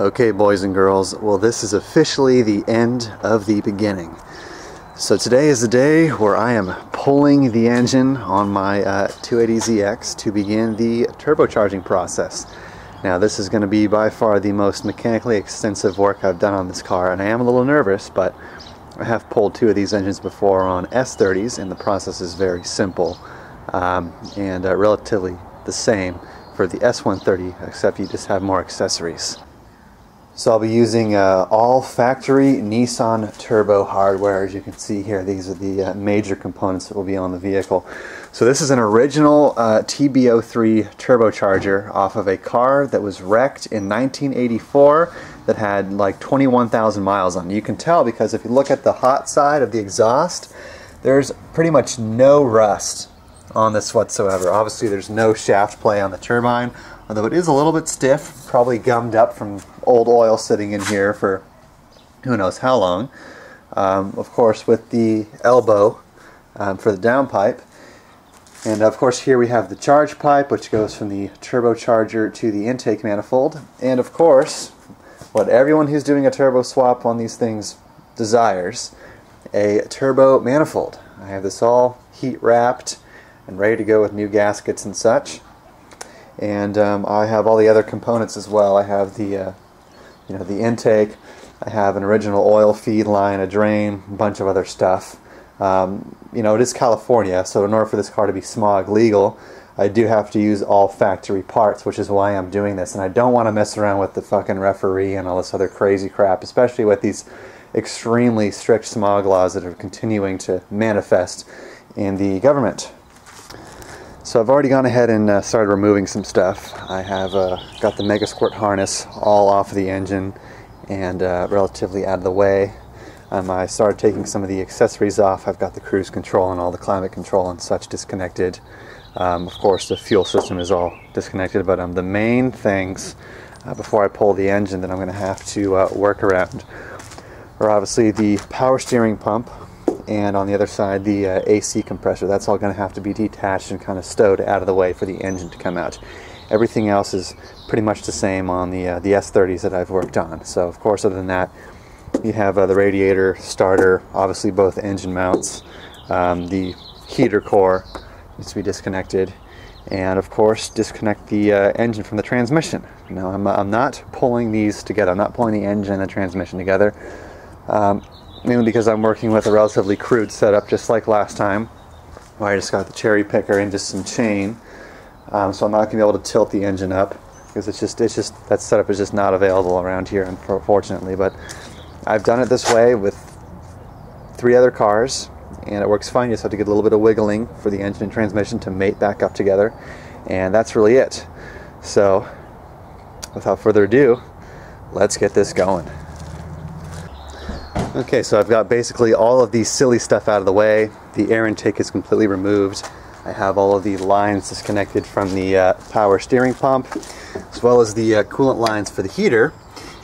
Okay, boys and girls, well, this is officially the end of the beginning. So today is the day where I am pulling the engine on my uh, 280ZX to begin the turbocharging process. Now, this is going to be by far the most mechanically extensive work I've done on this car, and I am a little nervous, but I have pulled two of these engines before on S30s, and the process is very simple um, and uh, relatively the same for the S130, except you just have more accessories. So I'll be using uh, all factory Nissan turbo hardware. As you can see here, these are the uh, major components that will be on the vehicle. So this is an original uh, TB03 turbocharger off of a car that was wrecked in 1984 that had like 21,000 miles on it. You can tell because if you look at the hot side of the exhaust, there's pretty much no rust on this whatsoever. Obviously there's no shaft play on the turbine although it is a little bit stiff, probably gummed up from old oil sitting in here for who knows how long. Um, of course, with the elbow um, for the downpipe. And of course, here we have the charge pipe, which goes from the turbocharger to the intake manifold. And of course, what everyone who's doing a turbo swap on these things desires a turbo manifold. I have this all heat wrapped and ready to go with new gaskets and such and um, I have all the other components as well. I have the uh, you know the intake. I have an original oil feed line, a drain, a bunch of other stuff. Um, you know, it is California, so in order for this car to be smog legal, I do have to use all factory parts, which is why I'm doing this. And I don't want to mess around with the fucking referee and all this other crazy crap, especially with these extremely strict smog laws that are continuing to manifest in the government. So I've already gone ahead and uh, started removing some stuff. I have uh, got the Megasquirt harness all off of the engine and uh, relatively out of the way. Um, I started taking some of the accessories off. I've got the cruise control and all the climate control and such disconnected. Um, of course, the fuel system is all disconnected, but um, the main things uh, before I pull the engine that I'm going to have to uh, work around are obviously the power steering pump, and on the other side the uh, AC compressor. That's all going to have to be detached and kind of stowed out of the way for the engine to come out. Everything else is pretty much the same on the uh, the S30s that I've worked on. So of course, other than that, you have uh, the radiator, starter, obviously both engine mounts, um, the heater core needs to be disconnected, and of course disconnect the uh, engine from the transmission. Now I'm, I'm not pulling these together. I'm not pulling the engine and the transmission together. Um, mainly because I'm working with a relatively crude setup just like last time where I just got the cherry picker and just some chain. Um, so I'm not going to be able to tilt the engine up because it's just it's just that setup is just not available around here unfortunately. But I've done it this way with three other cars and it works fine. You just have to get a little bit of wiggling for the engine and transmission to mate back up together and that's really it. So without further ado let's get this going Okay, so I've got basically all of the silly stuff out of the way. The air intake is completely removed. I have all of the lines disconnected from the uh, power steering pump, as well as the uh, coolant lines for the heater.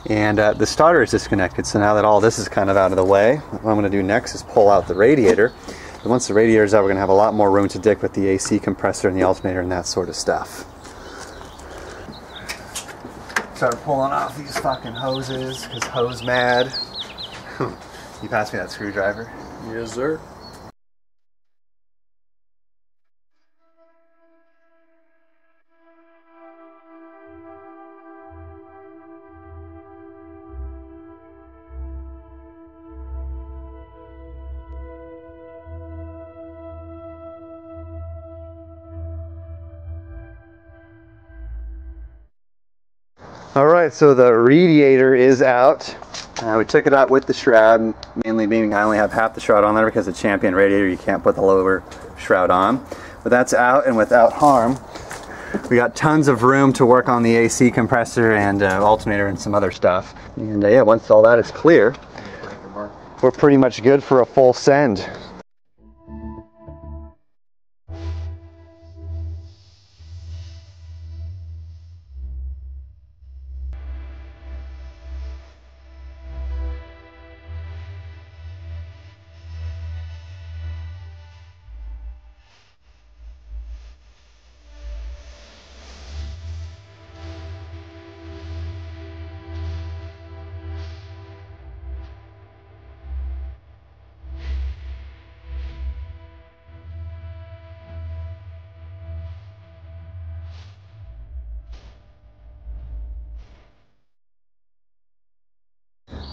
And uh, the starter is disconnected, so now that all this is kind of out of the way, what I'm going to do next is pull out the radiator. And once the radiator is out, we're going to have a lot more room to dick with the AC compressor and the alternator and that sort of stuff. Start pulling off these fucking hoses, because hose mad you pass me that screwdriver? Yes, sir. All right, so the radiator is out. Uh, we took it out with the shroud, mainly being I only have half the shroud on there because the Champion radiator you can't put the lower shroud on. But that's out and without harm. We got tons of room to work on the AC compressor and uh, alternator and some other stuff. And uh, yeah, once all that is clear, we're pretty much good for a full send.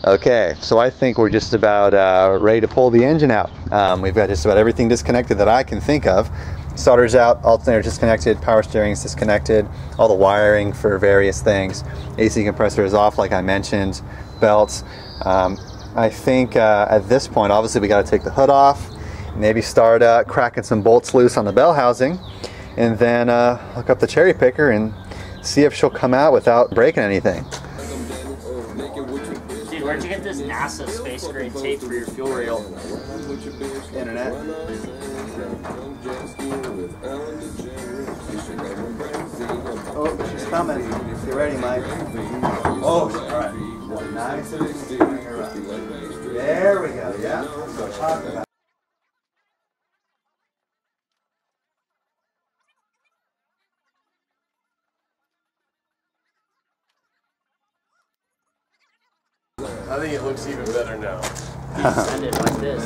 Okay, so I think we're just about uh, ready to pull the engine out. Um, we've got just about everything disconnected that I can think of. Starter's out, alternator disconnected, power steering is disconnected, all the wiring for various things. AC compressor is off, like I mentioned, belts. Um, I think uh, at this point, obviously, we got to take the hood off, maybe start uh, cracking some bolts loose on the bell housing, and then uh, look up the cherry picker and see if she'll come out without breaking anything. Dude, where'd you get this NASA space grade tape for your fuel rail? Internet. Oh, she's coming. Get ready, Mike. Oh, all right. Nice and swing her up. There we go. Yeah. That's what I'm talking about. I think it looks even better now. Send it like this.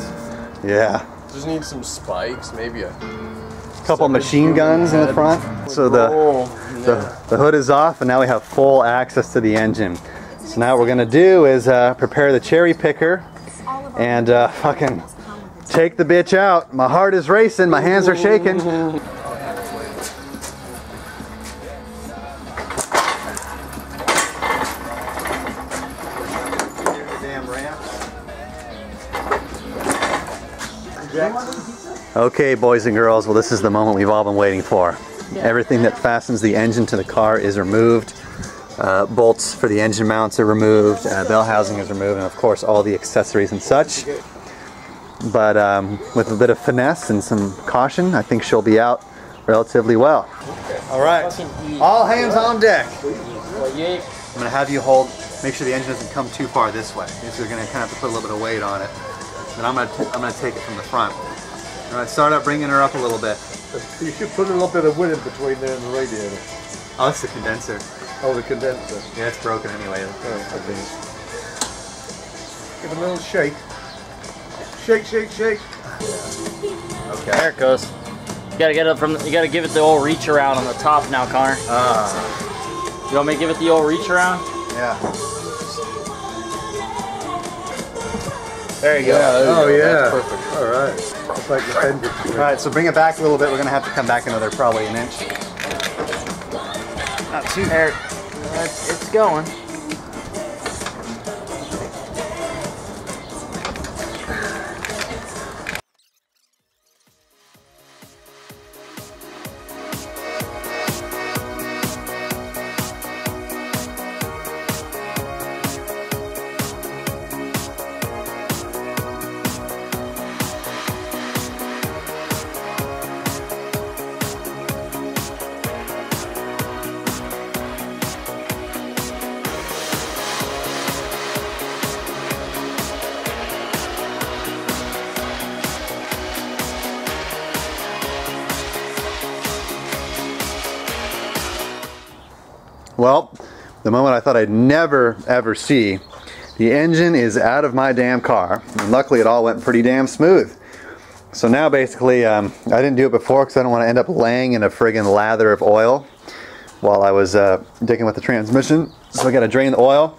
Yeah. Just need some spikes, maybe a couple machine guns in the front. So the, roll. the the hood is off, and now we have full access to the engine. So now what we're gonna do is uh, prepare the cherry picker and uh, fucking take the bitch out. My heart is racing, my hands are shaking. Okay, boys and girls, well, this is the moment we've all been waiting for. Everything that fastens the engine to the car is removed. Uh, bolts for the engine mounts are removed, uh, bell housing is removed, and of course, all the accessories and such. But um, with a bit of finesse and some caution, I think she'll be out relatively well. All right, all hands on deck. Well, you ain't- I'm gonna have you hold, make sure the engine doesn't come too far this way. Because you're gonna kind of have to put a little bit of weight on it. Then I'm gonna, t- I'm gonna take it from the front. All right, start up bringing her up a little bit. You should put a little bit of wood in between there and the radiator. Oh, that's the condenser. Oh, the condenser. Yeah, it's broken anyway. Oh, okay. Give it a little shake. Shake, shake, shake. Okay. There it goes. You gotta get it from. You gotta give it the old reach around on the top now, Connor. Ah, You want me to give it the old reach around? yeah. There you go. there you Oh, go. yeah. That's perfect. All right. All right, so bring it back a little bit. We're gonna have to come back another probably an inch. Not too. There. It's going. Well, the moment I thought I'd never ever see, the engine is out of my damn car. And luckily, it all went pretty damn smooth. So now, basically, um, I didn't do it before because I don't want to end up laying in a friggin' lather of oil while I was uh, digging with the transmission. So I got to drain the oil.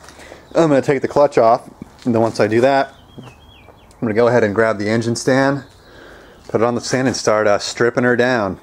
I'm going to take the clutch off, and then once I do that, I'm going to go ahead and grab the engine stand, put it on the stand, and start uh, stripping her down.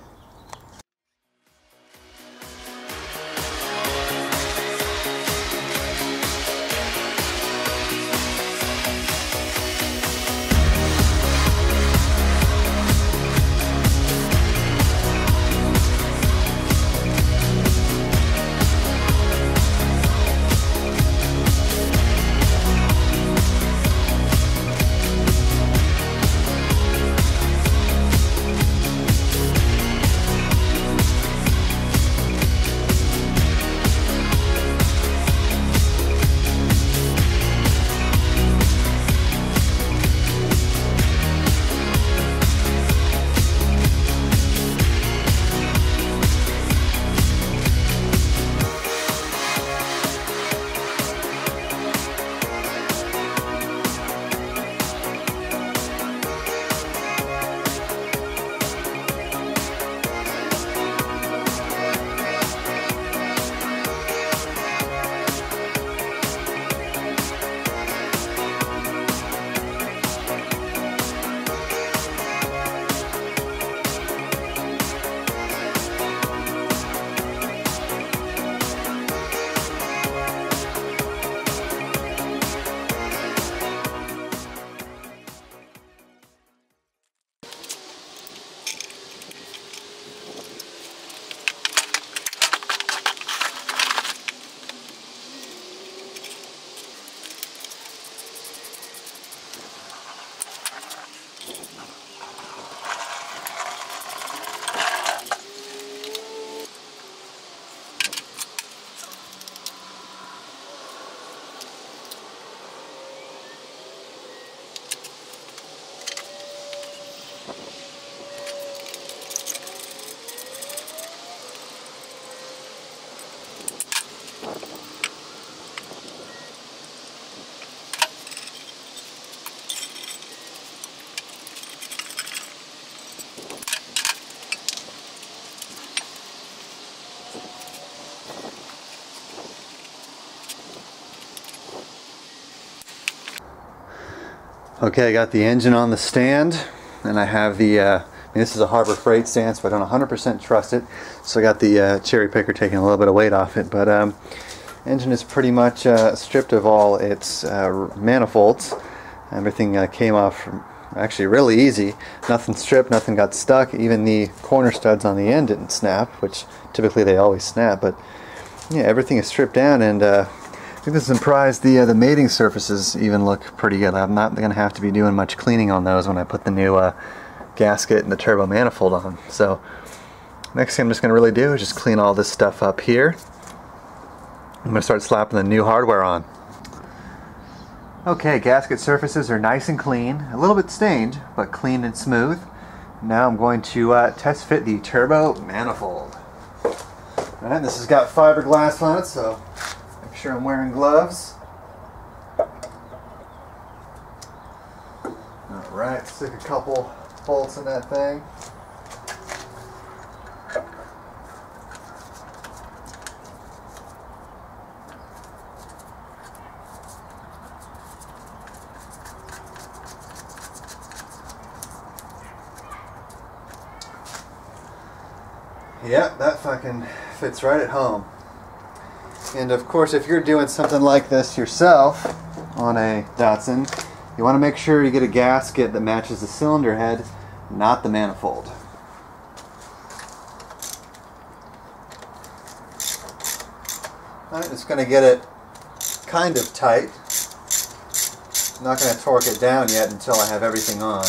Okay, I got the engine on the stand, and I have the. Uh, I mean, this is a Harbor Freight stand, so I don't 100% trust it. So I got the uh, cherry picker taking a little bit of weight off it, but um, engine is pretty much uh, stripped of all its uh, manifolds. Everything uh, came off actually really easy. Nothing stripped, nothing got stuck. Even the corner studs on the end didn't snap, which typically they always snap. But yeah, everything is stripped down, and uh, I think this is surprised the uh, the mating surfaces even look pretty good. I'm not going to have to be doing much cleaning on those when I put the new uh, gasket and the turbo manifold on. So next thing I'm just going to really do is just clean all this stuff up here. I'm going to start slapping the new hardware on. Okay, gasket surfaces are nice and clean, a little bit stained, but clean and smooth. Now I'm going to uh, test fit the turbo manifold. Alright, this has got fiberglass on it, so sure I'm wearing gloves. Alright, stick a couple bolts in that thing. Yep, that fucking fits right at home. And of course, if you're doing something like this yourself on a Datsun, you want to make sure you get a gasket that matches the cylinder head, not the manifold. Just going to get it kind of tight. I'm not going to torque it down yet until I have everything on.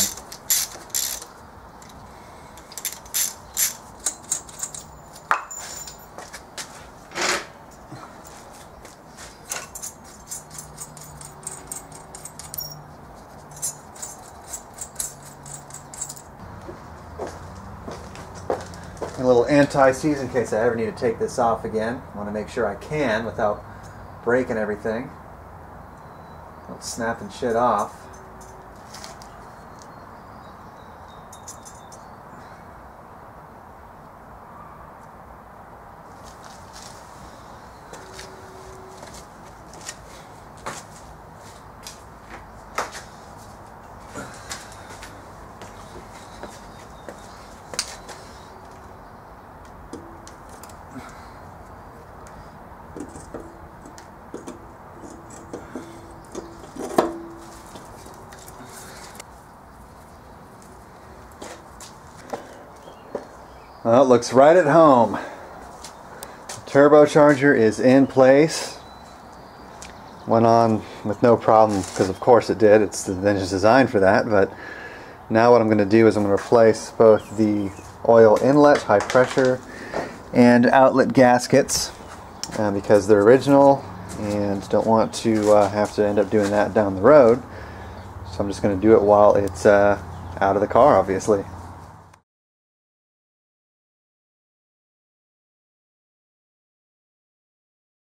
A little anti-seize in case I ever need to take this off again. I want to make sure I can without breaking everything. Not snapping shit off. Well, it looks right at home. Turbocharger is in place. Went on with no problem because of course it did. It's the engine's designed for that. But now what I'm going to do is I'm going to replace both the oil inlet, high pressure, and outlet gaskets uh, because they're original and don't want to uh, have to end up doing that down the road. So I'm just going to do it while it's uh, out of the car, obviously.